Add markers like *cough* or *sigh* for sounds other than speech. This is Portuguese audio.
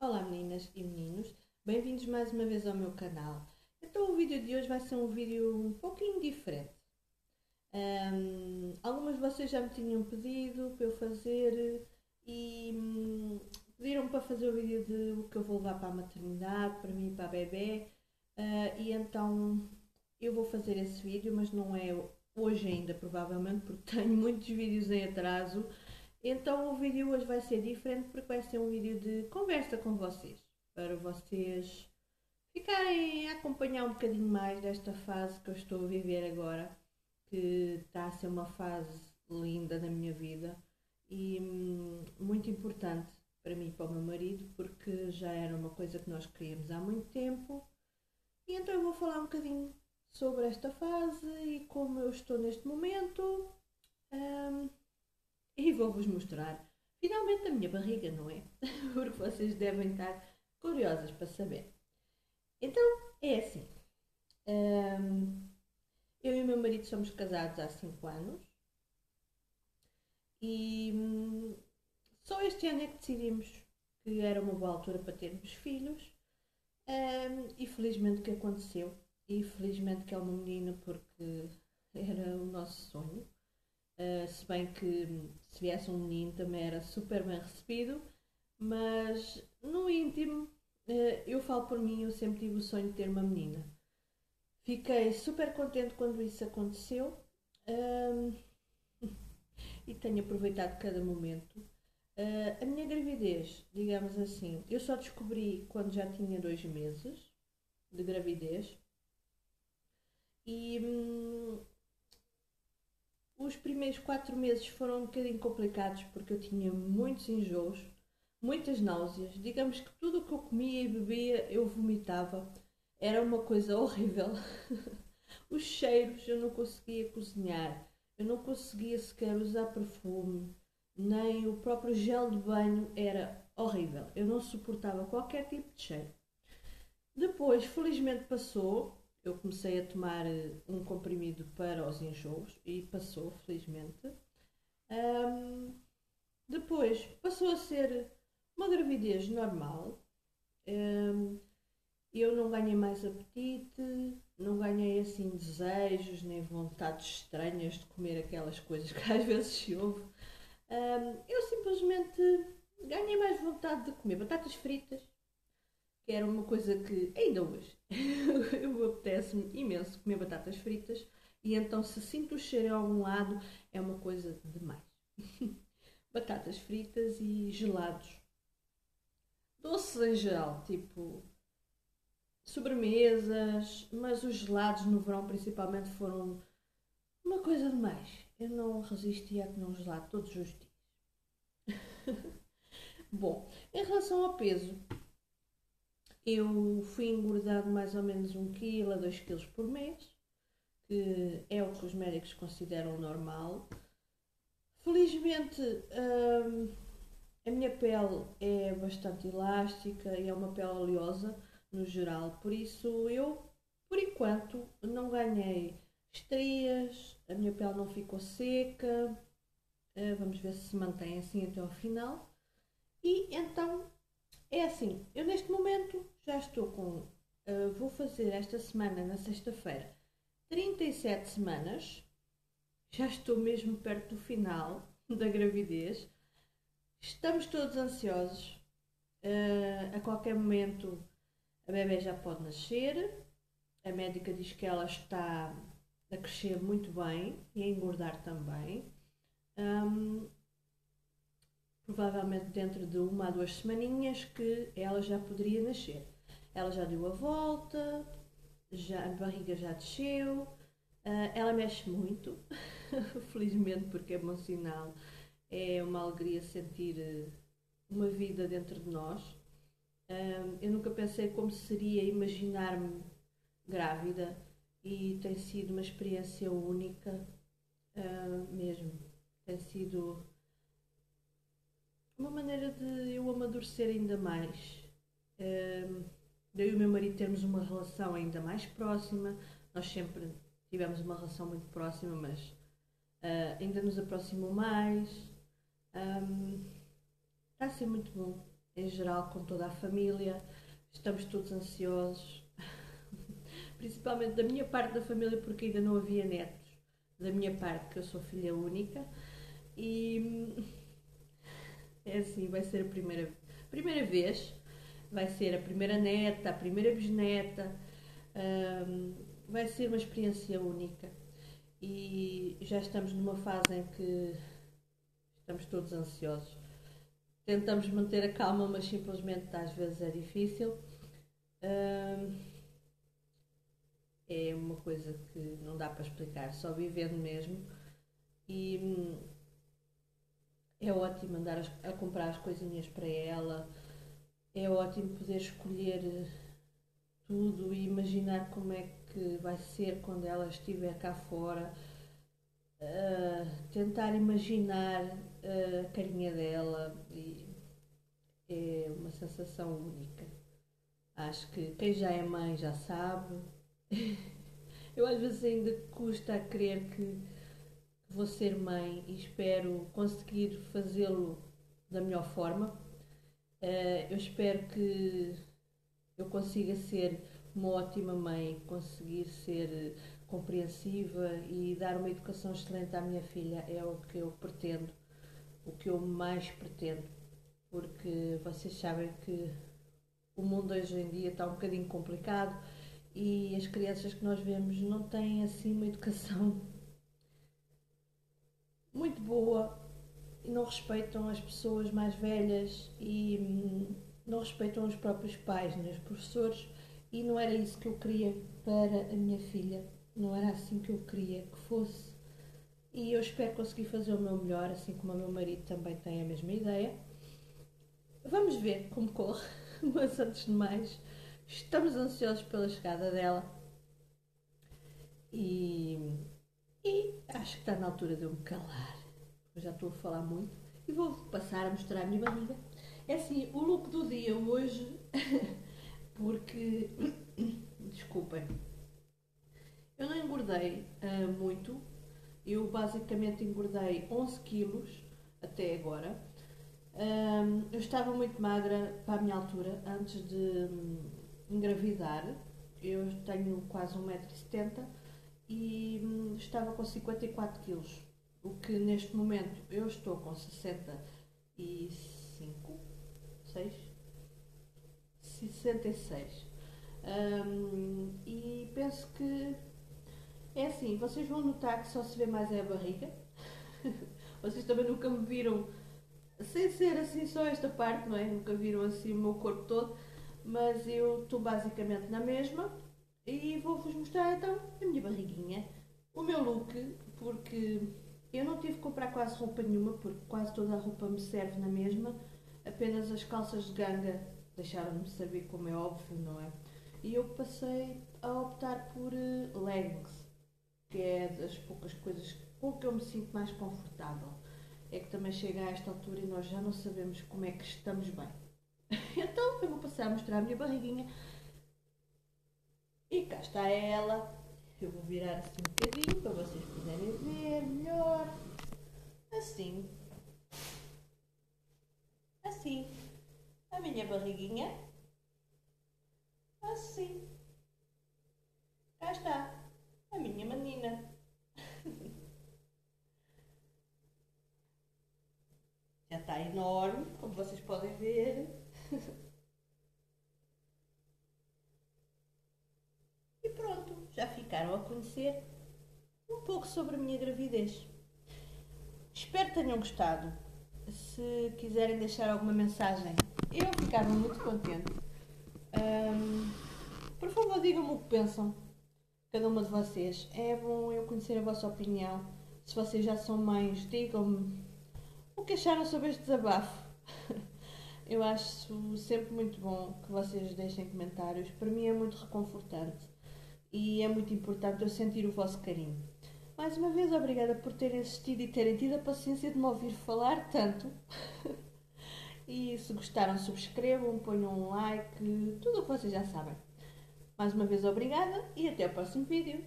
Olá meninas e meninos, bem-vindos mais uma vez ao meu canal. Então o vídeo de hoje vai ser um vídeo um pouquinho diferente. Um, algumas de vocês já me tinham pedido para eu fazer e um, pediram para fazer o vídeo de o que eu vou levar para a maternidade, para mim e para a bebê. Uh, e então eu vou fazer esse vídeo, mas não é hoje ainda provavelmente, porque *laughs* tenho muitos vídeos em atraso então o vídeo hoje vai ser diferente porque vai ser um vídeo de conversa com vocês, para vocês ficarem a acompanhar um bocadinho mais desta fase que eu estou a viver agora, que está a ser uma fase linda na minha vida e hum, muito importante para mim e para o meu marido, porque já era uma coisa que nós queríamos há muito tempo. E então eu vou falar um bocadinho sobre esta fase e como eu estou neste momento. Vou-vos mostrar finalmente a minha barriga, não é? *laughs* Porque vocês devem estar curiosas para saber. Então, é assim. Eu e o meu marido somos casados há 5 anos e um, só este ano é que decidimos que era uma boa altura para termos filhos e felizmente que aconteceu e felizmente que é uma menina porque era o nosso sonho. Uh, se bem que se viesse um menino também era super bem recebido, mas no íntimo, uh, eu falo por mim, eu sempre tive o sonho de ter uma menina. Fiquei super contente quando isso aconteceu *laughs* e tenho aproveitado cada momento. Uh, a minha gravidez, digamos assim, eu só descobri quando já tinha dois meses de gravidez. E hum, os primeiros quatro meses foram um bocadinho complicados porque eu tinha muitos enjoos, muitas náuseas. Digamos que tudo o que eu comia e bebia eu vomitava. Era uma coisa *laughs* horrível. Os cheiros eu não conseguia cozinhar, eu não conseguia sequer usar perfume, nem o próprio gel de banho era horrível. Eu não suportava qualquer tipo de cheiro. Depois, felizmente passou, eu comecei a tomar eh, um comprimido para os enjoos e passou, felizmente. Um, depois passou a ser uma gravidez normal. Um, eu não ganhei mais apetite, não ganhei assim desejos nem vontades estranhas de comer aquelas coisas que *laughs* às vezes se ouve. Um, eu simplesmente ganhei mais vontade de comer batatas fritas, que era uma coisa que ainda hoje *laughs* eu apetece-me imenso comer batatas fritas e então se sinto o cheiro em algum lado é uma coisa demais. *laughs* batatas fritas e gelados. Doces em geral, tipo sobremesas, mas os gelados no verão principalmente foram uma coisa demais. Eu não resistia a comer um gelado todos os dias. *laughs* Bom, em relação ao peso, eu fui engordando mais ou menos 1 kg a 2 kg por mês, que é o que os médicos consideram normal. Felizmente, hum, a minha pele é bastante elástica e é uma pele oleosa no geral, por isso eu, por enquanto, não ganhei estrias, a minha pele não ficou seca. Uh, vamos ver se se mantém assim até ao final. E então é assim, eu neste momento já estou com. Uh, vou fazer esta semana, na sexta-feira, 37 semanas. Já estou mesmo perto do final *laughs* da gravidez. Estamos todos ansiosos. Uh, a qualquer momento a bebê já pode nascer. A médica diz que ela está a crescer muito bem e a engordar também. Um, provavelmente dentro de uma a duas semaninhas que ela já poderia nascer. Ela já deu a volta, já, a barriga já desceu, uh, ela mexe muito, *laughs* felizmente porque é bom sinal, é uma alegria sentir uh, uma vida dentro de nós. Uh, eu nunca pensei como seria imaginar-me grávida e tem sido uma experiência única mesmo. Tem sido uma maneira de eu amadurecer ainda mais. Um, eu e o meu marido termos uma relação ainda mais próxima. Nós sempre tivemos uma relação muito próxima, mas uh, ainda nos aproximou mais. Um, está a ser muito bom em geral com toda a família. Estamos todos ansiosos, *laughs* principalmente da minha parte da família, porque ainda não havia netos. Da minha parte, que eu sou filha única, e é assim, vai ser a primeira, primeira vez, vai ser a primeira neta, a primeira bisneta, vai ser uma experiência única. E já estamos numa fase em que estamos todos ansiosos. Tentamos manter a calma, mas simplesmente às vezes é difícil. É uma coisa que não dá para explicar, só vivendo mesmo. E hum, é ótimo andar a comprar as coisinhas para ela, é ótimo poder escolher tudo e imaginar como é que vai ser quando ela estiver cá fora. Uh, tentar imaginar uh, a carinha dela e é uma sensação única. Acho que quem já é mãe já sabe. *laughs* Eu às vezes ainda custa a crer que vou ser mãe e espero conseguir fazê-lo da melhor forma. Uh, eu espero que eu consiga ser uma ótima mãe, conseguir ser compreensiva e dar uma educação excelente à minha filha é o que eu pretendo, o que eu mais pretendo, porque vocês sabem que o mundo hoje em dia está um bocadinho complicado e as crianças que nós vemos não têm assim uma educação muito boa e não respeitam as pessoas mais velhas e hum, não respeitam os próprios pais, nem os professores, e não era isso que eu queria para a minha filha, não era assim que eu queria que fosse. E eu espero conseguir fazer o meu melhor, assim como o meu marido também tem a mesma ideia. Vamos ver como corre, *laughs* mas antes de mais, estamos ansiosos pela chegada dela. E acho que está na altura de eu me calar. Eu já estou a falar muito. E vou passar a mostrar a minha barriga. É assim, o look do dia hoje, *laughs* porque. *coughs* Desculpem. Eu não engordei uh, muito. Eu basicamente engordei 11 quilos até agora. Um, eu estava muito magra para a minha altura antes de um, engravidar. Eu tenho quase 1,70m e hum, estava com 54 quilos, o que neste momento eu estou com 65, 6, 66. Um, e penso que é assim, vocês vão notar que só se vê mais é a barriga. *laughs* vocês também nunca me viram sem ser assim só esta parte, não é? Nunca viram assim o meu corpo todo, mas eu estou basicamente na mesma e vou-vos mostrar então a minha barriguinha, o meu look, porque eu não tive que comprar quase roupa nenhuma, porque quase toda a roupa me serve na mesma, apenas as calças de ganga deixaram-me saber como é óbvio, não é? E eu passei a optar por uh, leggings, que é das poucas coisas com que eu me sinto mais confortável. É que também chega a esta altura e nós já não sabemos como é que estamos bem. *laughs* então eu vou passar a mostrar a minha barriguinha e cá está ela. Eu vou virar assim um bocadinho para vocês poderem ver melhor. Assim. Assim. A minha barriguinha. Assim. Cá está. A minha menina. *laughs* Já está enorme, como vocês podem ver. *laughs* pronto, já ficaram a um pouco sobre a minha gravidez. Espero que tenham gostado. Se quiserem deixar alguma mensagem, eu ficava muito contente. Um, por favor, digam-me o que pensam, cada uma de vocês. É bom eu conhecer a vossa opinião. Se vocês já são mães, digam-me o que acharam sobre este desabafo. *laughs* Eu acho sempre muito bom que vocês deixem comentários. Para mim é muito reconfortante e é muito importante eu sentir o vosso carinho. Mais uma vez, obrigada por terem assistido e terem tido a paciência de me ouvir falar tanto. *laughs* e se gostaram, subscrevam, ponham um like, tudo o que vocês já sabem. Mais uma vez, obrigada e até o próximo vídeo.